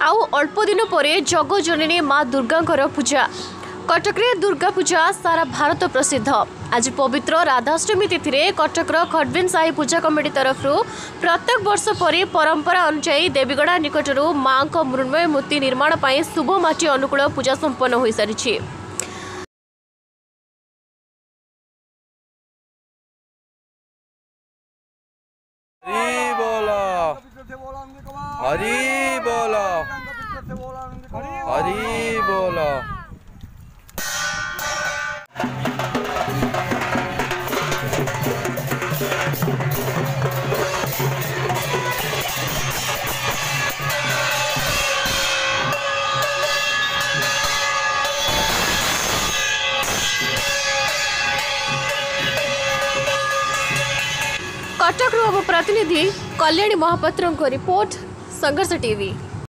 ଆଉ ଅଳ୍ପ ଦିନ ପରେ ଜଗଜନନୀ ମା ଦୁର୍ଗାଙ୍କର ପୂଜା କଟକରେ ଦୁର୍ଗା ପୂଜା ସାରା ଭାରତ ପ୍ରସିଦ୍ଧ ଆଜି ପବିତ୍ର ରାଧାଷ୍ଟମୀ ତିଥିରେ କଟକର ଖଡ଼ବିନ୍ ସାହି ପୂଜା କମିଟି ତରଫରୁ ପ୍ରତ୍ୟେକ ବର୍ଷ ପରି ପରମ୍ପରା ଅନୁଯାୟୀ ଦେବୀଗଡ଼ା ନିକଟରୁ ମାଙ୍କ ମୃଣ୍ମୟ ମୂର୍ତ୍ତି ନିର୍ମାଣ ପାଇଁ ଶୁଭ ମାଟି ଅନୁକୂଳ ପୂଜା ସମ୍ପନ୍ନ ହୋଇସାରିଛି Yeah. हरी बोलो। हरी बोलो। कटक प्रतिनिधि Kalyani Mahapatra report. Report Sangharsh TV